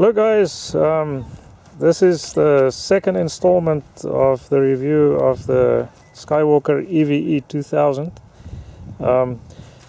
Hello guys, um, this is the second installment of the review of the Skywalker EVE 2000. Um,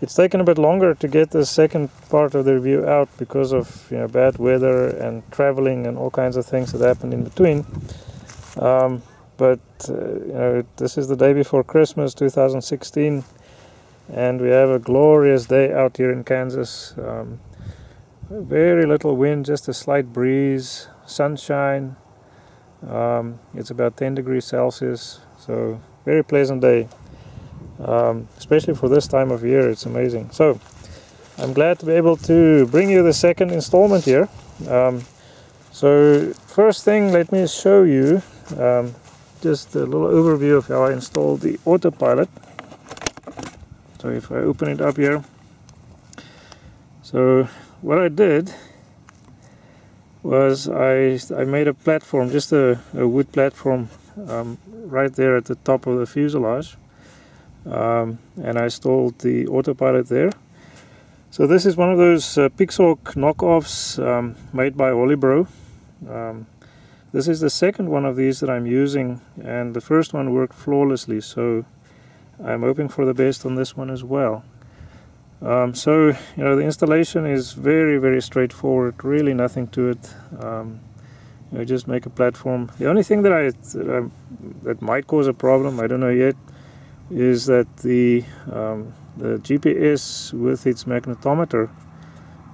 it's taken a bit longer to get the second part of the review out because of you know bad weather and traveling and all kinds of things that happened in between. Um, but uh, you know this is the day before Christmas 2016 and we have a glorious day out here in Kansas. Um, very little wind, just a slight breeze, sunshine. Um, it's about 10 degrees Celsius, so very pleasant day. Um, especially for this time of year, it's amazing. So I'm glad to be able to bring you the second installment here. Um, so first thing, let me show you um, just a little overview of how I installed the autopilot. So if I open it up here, so what I did was I, I made a platform, just a, a wood platform um, right there at the top of the fuselage um, and I installed the autopilot there. So this is one of those uh, Pixhawk knockoffs um, made by Holybro. Um, this is the second one of these that I'm using and the first one worked flawlessly so I'm hoping for the best on this one as well. Um, so you know the installation is very very straightforward really nothing to it. Um, you know, just make a platform. The only thing that I that, I, that might cause a problem I don't know yet is that the um, the GPS with its magnetometer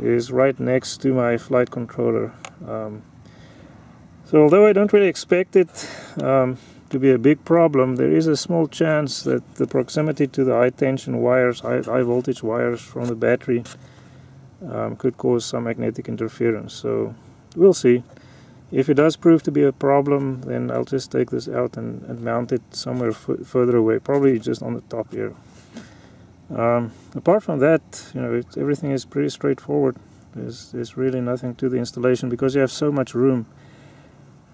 is right next to my flight controller. Um, so although I don't really expect it um, to be a big problem, there is a small chance that the proximity to the high tension wires, high, high voltage wires from the battery um, could cause some magnetic interference. So we'll see. If it does prove to be a problem, then I'll just take this out and, and mount it somewhere further away, probably just on the top here. Um, apart from that, you know, it, everything is pretty straightforward. There's, there's really nothing to the installation because you have so much room.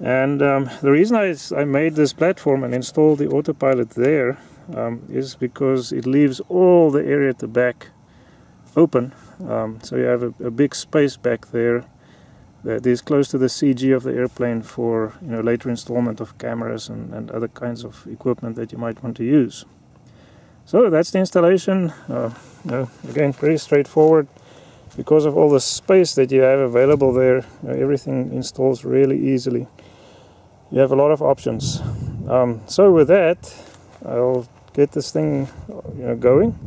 And um, the reason I, I made this platform and installed the autopilot there um, is because it leaves all the area at the back open. Um, so you have a, a, big space back there that is close to the CG of the airplane for you know later installment of cameras and, and other kinds of equipment that you might want to use. So that's the installation. Uh, again, pretty straightforward because of all the space that you have available there, everything installs really easily. You have a lot of options. Um, so with that, I'll get this thing you know, going.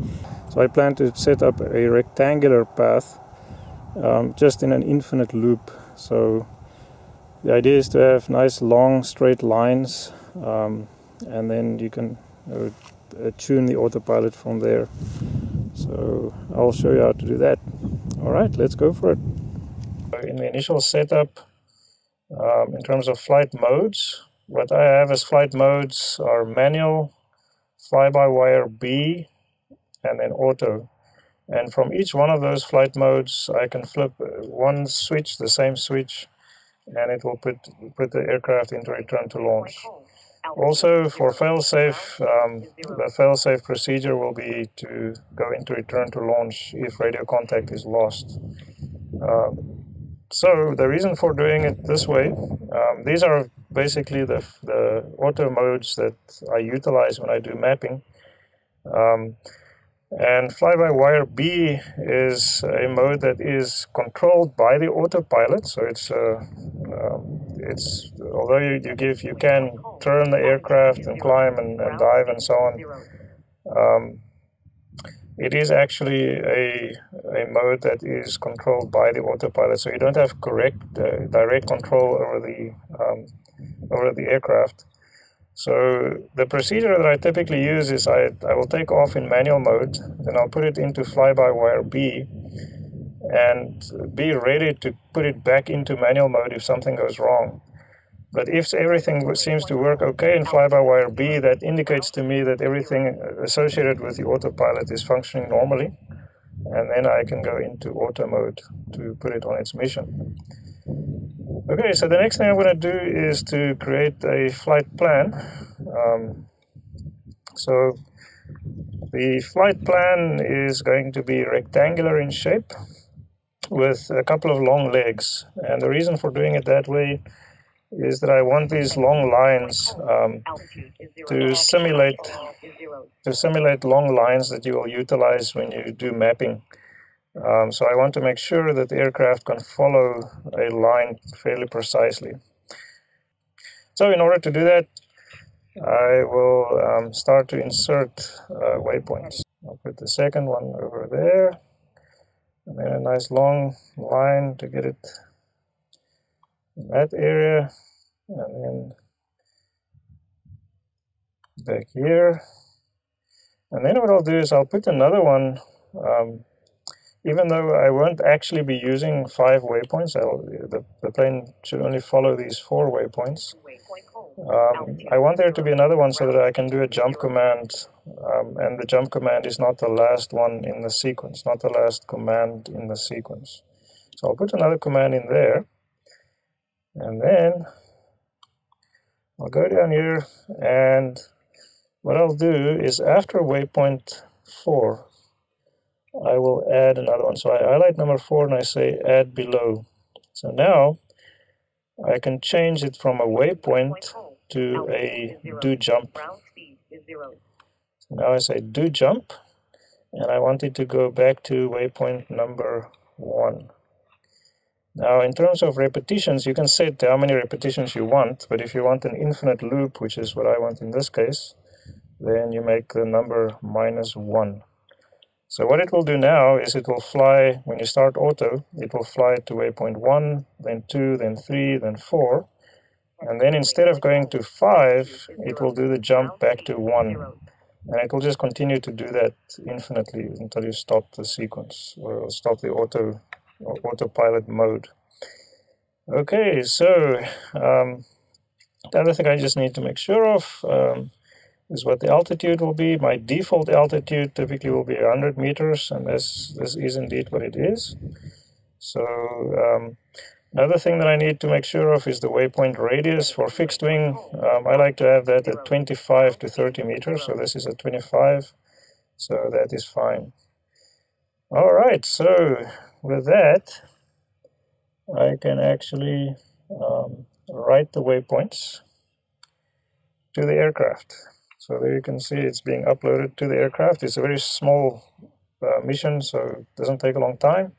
So I plan to set up a rectangular path um, just in an infinite loop. So the idea is to have nice long straight lines um, and then you can uh, tune the autopilot from there. So I'll show you how to do that. All right, let's go for it. In the initial setup, um, in terms of flight modes, what I have as flight modes are manual, fly-by-wire B, and then auto. And from each one of those flight modes, I can flip one switch, the same switch, and it will put, put the aircraft into return to launch. Also, for failsafe, um, the failsafe procedure will be to go into return to launch if radio contact is lost. Um, so the reason for doing it this way, um, these are basically the, the auto modes that I utilize when I do mapping. Um, and fly-by-wire B is a mode that is controlled by the autopilot. So it's uh, um, it's although you, you give you can turn the aircraft and climb and, and dive and so on. Um, it is actually a, a mode that is controlled by the autopilot, so you don't have correct uh, direct control over the um, over the aircraft. So the procedure that I typically use is I, I will take off in manual mode, then I'll put it into fly-by-wire B, and be ready to put it back into manual mode if something goes wrong. But if everything seems to work okay in fly-by-wire B, that indicates to me that everything associated with the autopilot is functioning normally. And then I can go into auto mode to put it on its mission. Okay, so the next thing I'm going to do is to create a flight plan. Um, so the flight plan is going to be rectangular in shape. with a couple of long legs. And the reason for doing it that way is that I want these long lines um, to simulate to simulate long lines that you will utilize when you do mapping. Um, so I want to make sure that the aircraft can follow a line fairly precisely. So in order to do that, I will um, start to insert uh, waypoints. I'll put the second one over there, and then a nice long line to get it in that area, and then back here. And then what I'll do is I'll put another one um, even though I won't actually be using five waypoints, the, the plane should only follow these four waypoints. Um, I want there to be another one so that I can do a jump command, um, and the jump command is not the last one in the sequence, not the last command in the sequence. So I'll put another command in there, and then I'll go down here, and what I'll do is after waypoint 4, I will add another one. So I highlight number four and I say add below. So now I can change it from a waypoint to a do jump. So now I say do jump and I want it to go back to waypoint number one. Now in terms of repetitions, you can set how many repetitions you want, but if you want an infinite loop, which is what I want in this case, then you make the number minus one. So what it will do now is it will fly, when you start auto, it will fly to waypoint 1, then 2, then 3, then 4. And then instead of going to 5, it will do the jump back to 1. And it will just continue to do that infinitely until you stop the sequence or stop the auto autopilot mode. Okay, so um, the other thing I just need to make sure of um, is what the altitude will be. My default altitude typically will be 100 meters, and this, this is indeed what it is. So um, another thing that I need to make sure of is the waypoint radius for fixed wing. Um, I like to have that at 25 to 30 meters, so this is at 25, so that is fine. All right, so with that, I can actually um, write the waypoints to the aircraft. So there you can see it's being uploaded to the aircraft. It's a very small uh, mission, so it doesn't take a long time.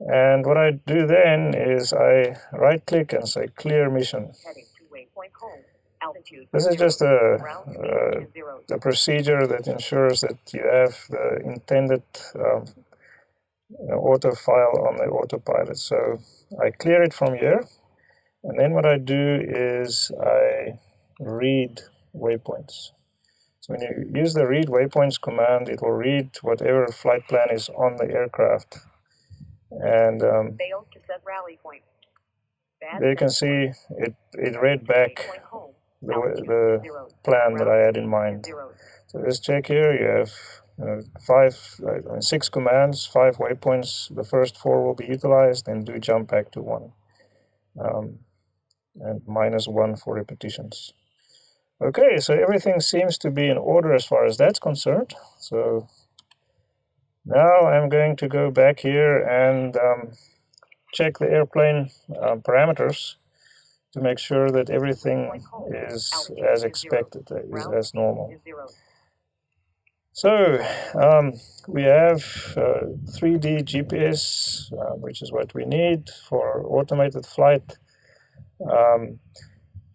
And what I do then is I right click and say clear mission. This is just a, a, a, procedure that ensures that you have the intended um, auto file on the autopilot. So I clear it from here. And then what I do is I read waypoints. So when you use the read waypoints command, it will read whatever flight plan is on the aircraft. And um, there you can see it, it read back the, the plan that I had in mind. So let's check here. You have uh, five, uh, six commands, five waypoints. The first four will be utilized and do jump back to one. Um, and minus one for repetitions. Okay, so everything seems to be in order as far as that's concerned. So now I'm going to go back here and um, check the airplane uh, parameters to make sure that everything is as expected, is as normal. So um, we have uh, 3D GPS, uh, which is what we need for automated flight. Um,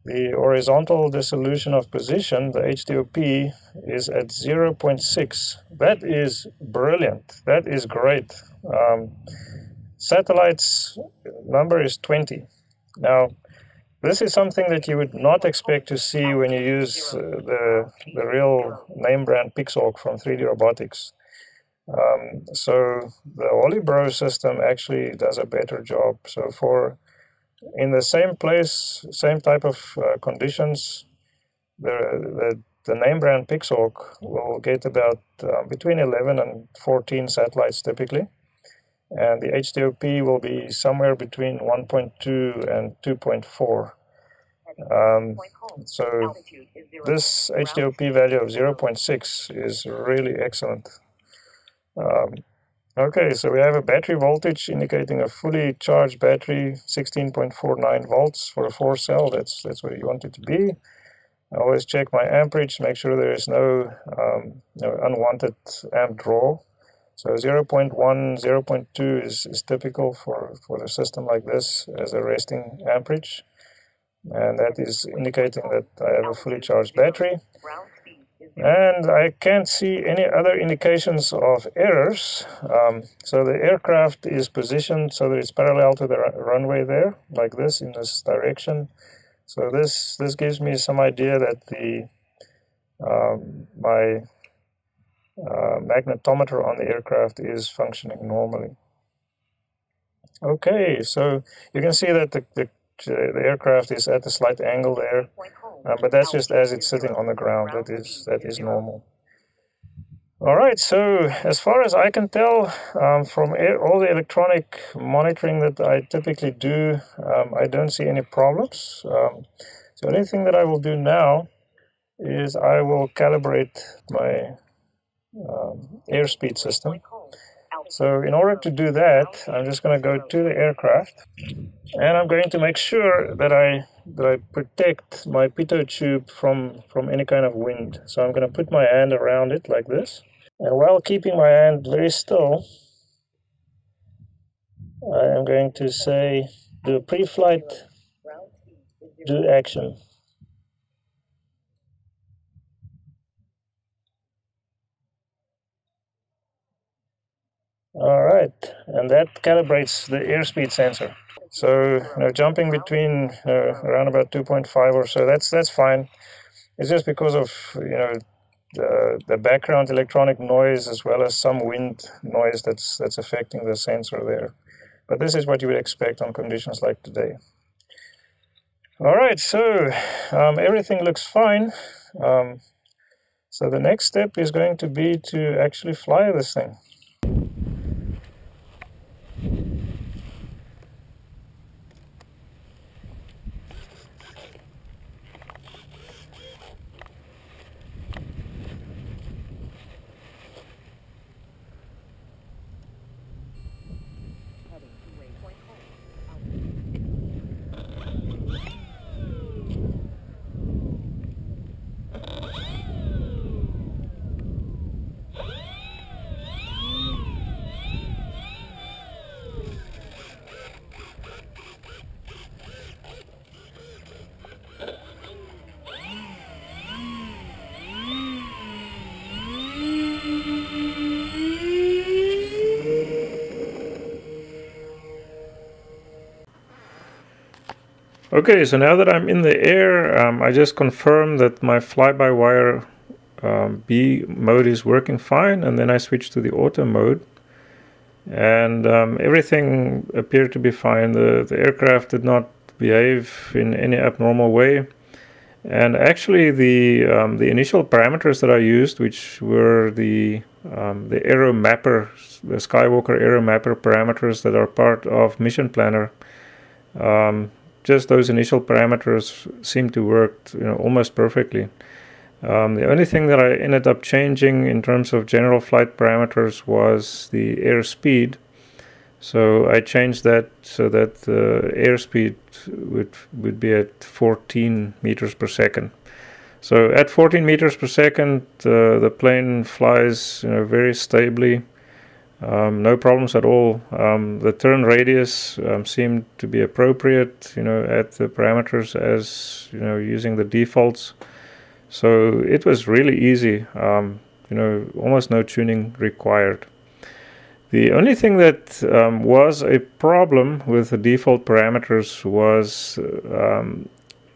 the horizontal dissolution of position, the HDOP, is at 0.6. That is brilliant. That is great. Um, satellites number is 20. Now, this is something that you would not expect to see when you use uh, the, the real name brand Pixhawk from 3D Robotics. Um, so the Holybro system actually does a better job. So for in the same place, same type of uh, conditions, the, the, the name brand Pixhawk will get about uh, between 11 and 14 satellites typically. And the HDOP will be somewhere between 1.2 and 2.4. Um, so this HDOP value of 0.6 is really excellent. Um, Okay, so we have a battery voltage indicating a fully charged battery, 16.49 volts for a four cell. That's that's where you want it to be. I always check my amperage, make sure there is no, um, no unwanted amp draw. So 0 0.1, 0 0.2 is, is typical for, for a system like this as a resting amperage. And that is indicating that I have a fully charged battery. And I can't see any other indications of errors. Um, so the aircraft is positioned so that it's parallel to the runway there, like this, in this direction. So this, this gives me some idea that the um, my uh, magnetometer on the aircraft is functioning normally. Okay, so you can see that the, the, the aircraft is at a slight angle there. Uh, but that's just as it's sitting on the ground. That is that is normal. All right. So as far as I can tell um, from all the electronic monitoring that I typically do, um, I don't see any problems. Um, so anything that I will do now is I will calibrate my um, airspeed system. So in order to do that, I'm just going to go to the aircraft and I'm going to make sure that I that I protect my pitot tube from from any kind of wind. So I'm going to put my hand around it like this, and while keeping my hand very still, I am going to say do pre-flight do action. All right, and that calibrates the airspeed sensor. So you know, jumping between uh, around about 2.5 or so, that's that's fine. It's just because of you know the, the background electronic noise as well as some wind noise that's that's affecting the sensor there. But this is what you would expect on conditions like today. All right, so um, everything looks fine. Um, so the next step is going to be to actually fly this thing. Okay, so now that I'm in the air, um, I just confirm that my fly-by-wire um, B mode is working fine, and then I switch to the auto mode. And um, everything appeared to be fine. The, the aircraft did not behave in any abnormal way. And actually, the um, the initial parameters that I used, which were the um, the aero mapper, the Skywalker aero mapper parameters that are part of Mission Planner, um, just those initial parameters seem to work you know, almost perfectly. Um, the only thing that I ended up changing in terms of general flight parameters was the airspeed. So I changed that so that the airspeed would would be at 14 meters per second. So at 14 meters per second, uh, the plane flies you know, very stably. Um, no problems at all. Um, the turn radius um, seemed to be appropriate, you know, at the parameters as you know using the defaults. So it was really easy. Um, you know, almost no tuning required. The only thing that um, was a problem with the default parameters was um,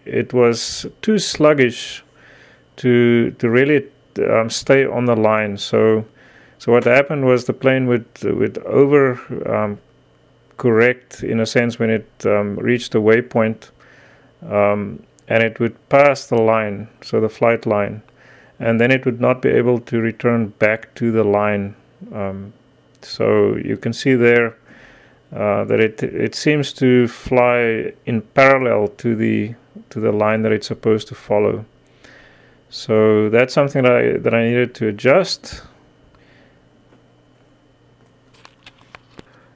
it was too sluggish to to really stay on the line. So so what happened was the plane would would over um, correct in a sense when it um, reached a waypoint, um, and it would pass the line, so the flight line, and then it would not be able to return back to the line. Um, so you can see there uh, that it it seems to fly in parallel to the to the line that it's supposed to follow. So that's something that I that I needed to adjust.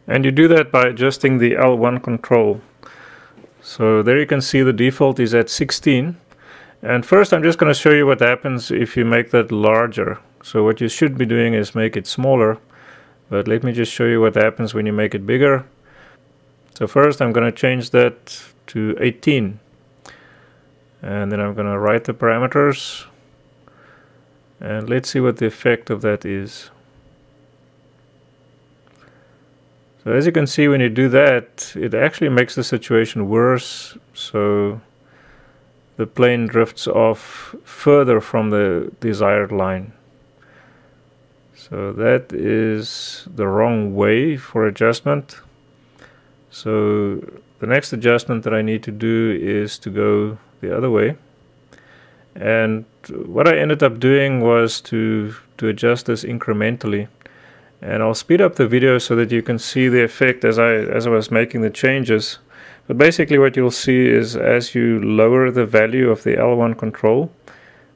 And you do that by adjusting the L1 control. So there you can see the default is at 16. And first I'm just going to show you what happens if you make that larger. So what you should be doing is make it smaller. But let me just show you what happens when you make it bigger. So first I'm going to change that to 18. And then I'm going to write the parameters. And let's see what the effect of that is. So as you can see when you do that, it actually makes the situation worse. So the plane drifts off further from the desired line. So that is the wrong way for adjustment. So the next adjustment that I need to do is to go the other way. And what I ended up doing was to, to adjust this incrementally and I'll speed up the video so that you can see the effect as I as I was making the changes. But basically what you'll see is as you lower the value of the L1 control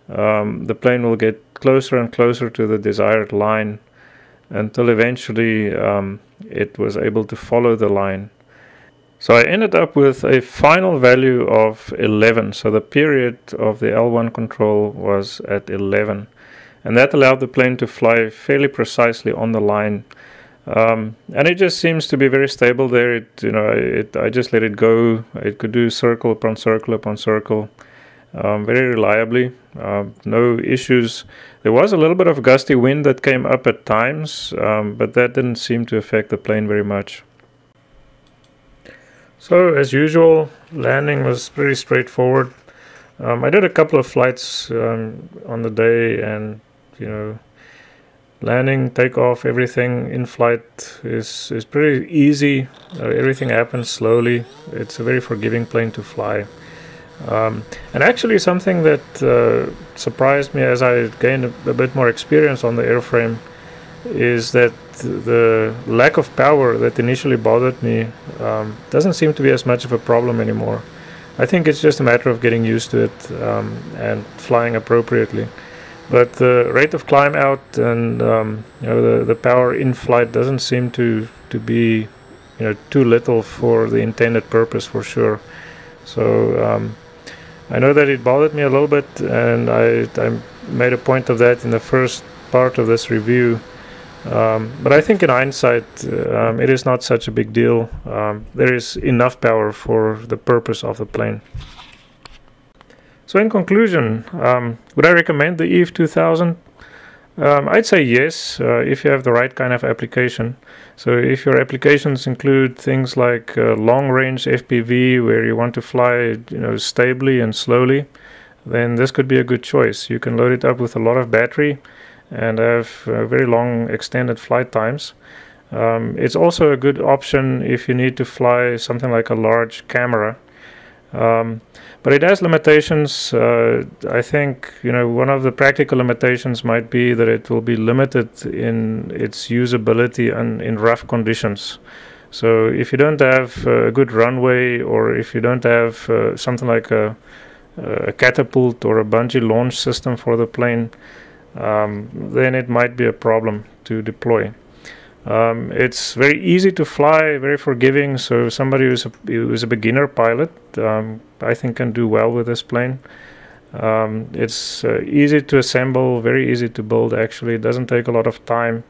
um, the plane will get closer and closer to the desired line until eventually um, it was able to follow the line. So I ended up with a final value of 11 so the period of the L1 control was at 11 and that allowed the plane to fly fairly precisely on the line. Um, and it just seems to be very stable there. It, you know, it, I just let it go. It could do circle upon circle upon circle, um, very reliably. Uh, no issues. There was a little bit of gusty wind that came up at times, um, but that didn't seem to affect the plane very much. So, as usual, landing was pretty straightforward. Um, I did a couple of flights um, on the day, and you know landing takeoff everything in flight is is pretty easy uh, everything happens slowly it's a very forgiving plane to fly um, and actually something that uh, surprised me as I gained a, a, bit more experience on the airframe is that the lack of power that initially bothered me um, doesn't seem to be as much of a problem anymore. I think it's just a matter of getting used to it um, and flying appropriately. But the rate of climb out and um, you know the, the power in flight doesn't seem to to be you know too little for the intended purpose for sure. So um, I know that it bothered me a little bit, and I, I made a point of that in the first part of this review. Um, but I think in hindsight, um, it is not such a big deal. Um, there is enough power for the purpose of the plane. So in conclusion, um, would I recommend the EVE 2000? Um, I'd say yes, uh, if you have the right kind of application. So if your applications include things like uh, long-range FPV, where you want to fly, you know, stably and slowly, then this could be a good choice. You can load it up with a lot of battery and have uh, very long extended flight times. Um, it's also a good option if you need to fly something like a large camera um, but it has limitations. Uh, I think you know one of the practical limitations might be that it will be limited in its usability and in rough conditions. So if you don't have a good runway, or if you don't have uh, something like a, a, catapult or a bungee launch system for the plane, um, then it might be a problem to deploy. Um, it's very easy to fly, very forgiving. So somebody who's a, who's a beginner pilot, um, I think, can do well with this plane. Um, it's uh, easy to assemble, very easy to build. Actually, it doesn't take a lot of time.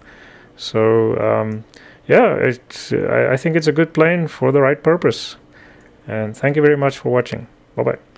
So um, yeah, it's, I, I think it's a good plane for the right purpose. And thank you very much for watching. Bye bye.